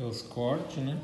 Os cortes, né?